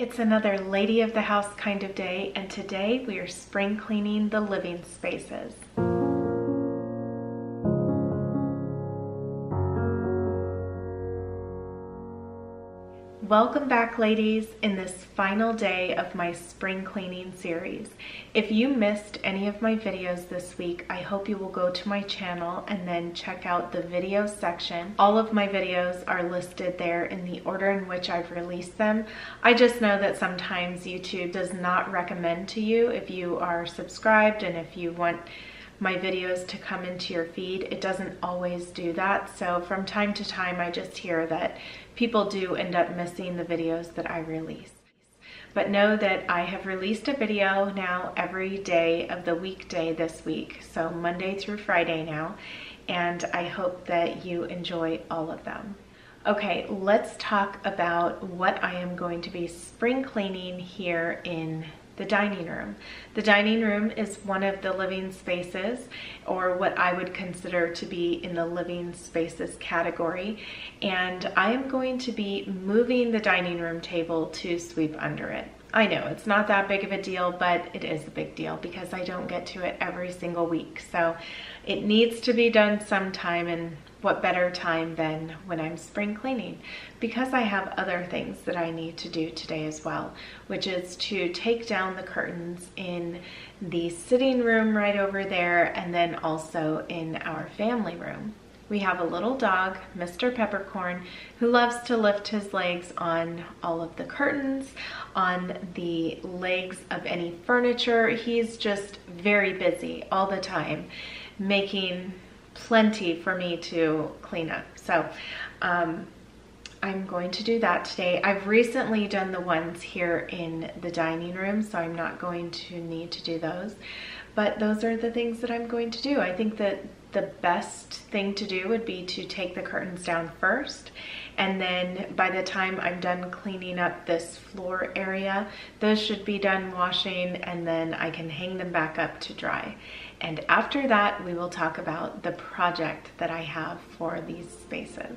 It's another lady of the house kind of day, and today we are spring cleaning the living spaces. Welcome back ladies in this final day of my spring cleaning series. If you missed any of my videos this week, I hope you will go to my channel and then check out the video section. All of my videos are listed there in the order in which I've released them. I just know that sometimes YouTube does not recommend to you if you are subscribed and if you want my videos to come into your feed. It doesn't always do that. So from time to time, I just hear that people do end up missing the videos that I release. But know that I have released a video now every day of the weekday this week. So Monday through Friday now. And I hope that you enjoy all of them. Okay, let's talk about what I am going to be spring cleaning here in the dining room. The dining room is one of the living spaces or what I would consider to be in the living spaces category. And I am going to be moving the dining room table to sweep under it. I know it's not that big of a deal, but it is a big deal because I don't get to it every single week. So it needs to be done sometime and what better time than when I'm spring cleaning because I have other things that I need to do today as well, which is to take down the curtains in the sitting room right over there and then also in our family room. We have a little dog, Mr. Peppercorn, who loves to lift his legs on all of the curtains, on the legs of any furniture. He's just very busy all the time making plenty for me to clean up. So um, I'm going to do that today. I've recently done the ones here in the dining room, so I'm not going to need to do those. But those are the things that I'm going to do. I think that the best thing to do would be to take the curtains down first and then by the time I'm done cleaning up this floor area those should be done washing and then I can hang them back up to dry and after that, we will talk about the project that I have for these spaces.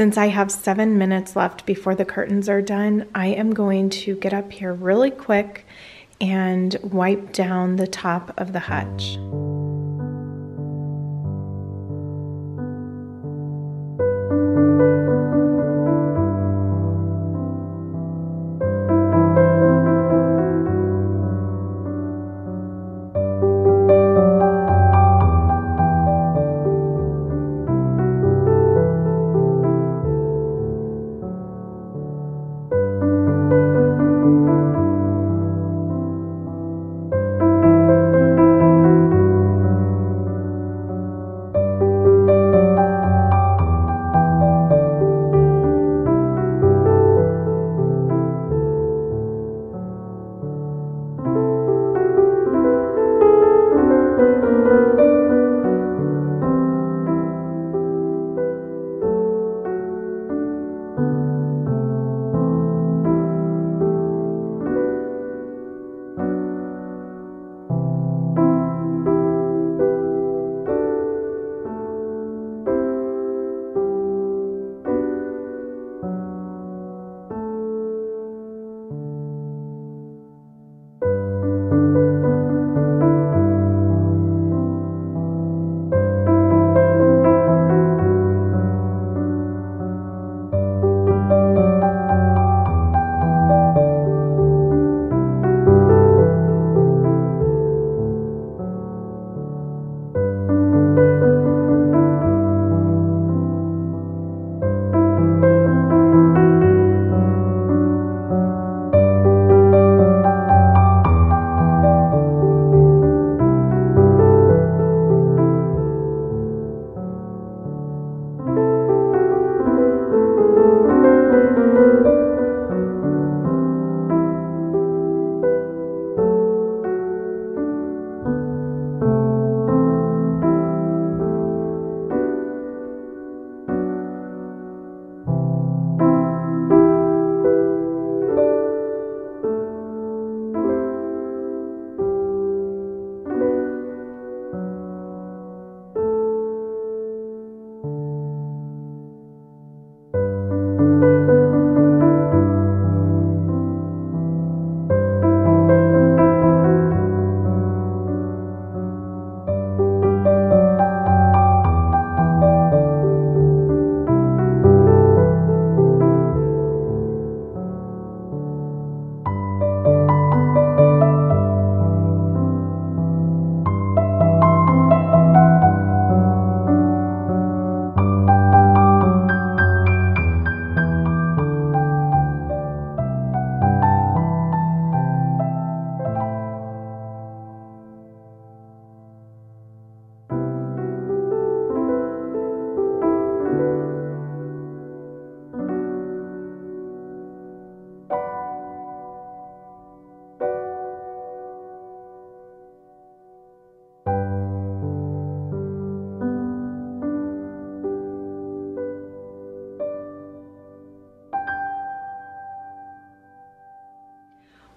Since I have seven minutes left before the curtains are done, I am going to get up here really quick and wipe down the top of the hutch.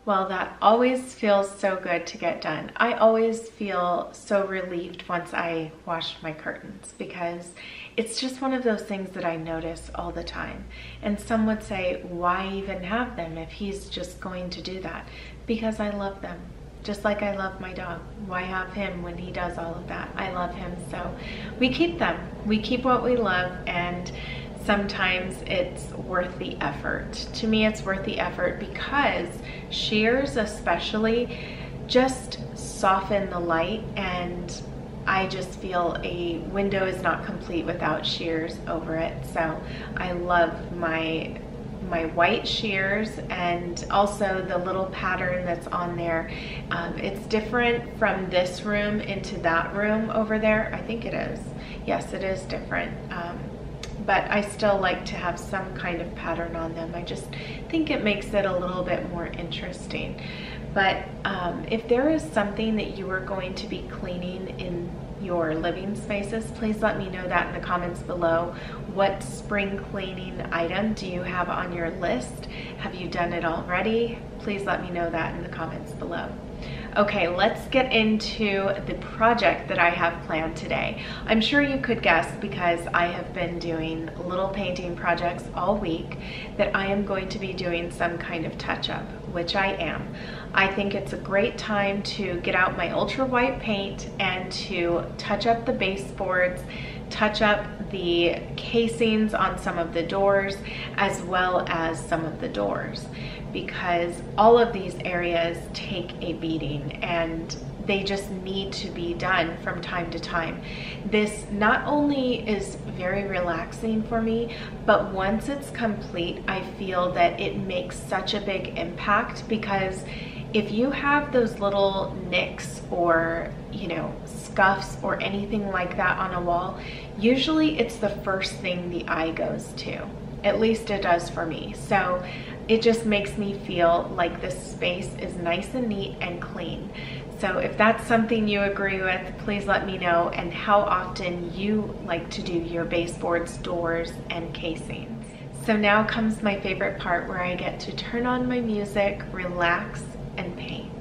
Well, that always feels so good to get done. I always feel so relieved once I wash my curtains because it's just one of those things that I notice all the time. And some would say, why even have them if he's just going to do that? Because I love them. Just like I love my dog. Why have him when he does all of that? I love him. So we keep them. We keep what we love and sometimes it's worth the effort. To me, it's worth the effort because shears especially just soften the light and I just feel a window is not complete without shears over it. So I love my my white shears and also the little pattern that's on there. Um, it's different from this room into that room over there. I think it is. Yes, it is different. Um, but I still like to have some kind of pattern on them. I just think it makes it a little bit more interesting. But um, if there is something that you are going to be cleaning in your living spaces, please let me know that in the comments below. What spring cleaning item do you have on your list? Have you done it already? please let me know that in the comments below. Okay, let's get into the project that I have planned today. I'm sure you could guess because I have been doing little painting projects all week that I am going to be doing some kind of touch up, which I am. I think it's a great time to get out my ultra white paint and to touch up the baseboards, touch up the casings on some of the doors as well as some of the doors because all of these areas take a beating and they just need to be done from time to time. This not only is very relaxing for me, but once it's complete, I feel that it makes such a big impact because if you have those little nicks or, you know, scuffs or anything like that on a wall, usually it's the first thing the eye goes to. At least it does for me. So it just makes me feel like this space is nice and neat and clean. So if that's something you agree with, please let me know and how often you like to do your baseboards, doors, and casings. So now comes my favorite part where I get to turn on my music, relax, and paint.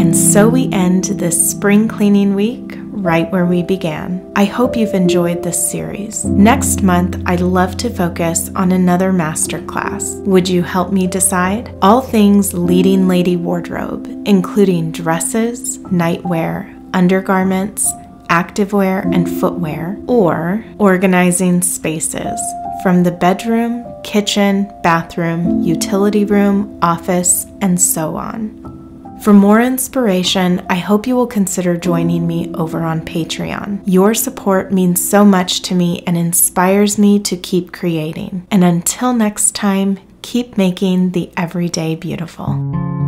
And so we end this spring cleaning week right where we began. I hope you've enjoyed this series. Next month, I'd love to focus on another masterclass. Would you help me decide? All things leading lady wardrobe, including dresses, nightwear, undergarments, activewear, and footwear, or organizing spaces from the bedroom, kitchen, bathroom, utility room, office, and so on. For more inspiration, I hope you will consider joining me over on Patreon. Your support means so much to me and inspires me to keep creating. And until next time, keep making the everyday beautiful.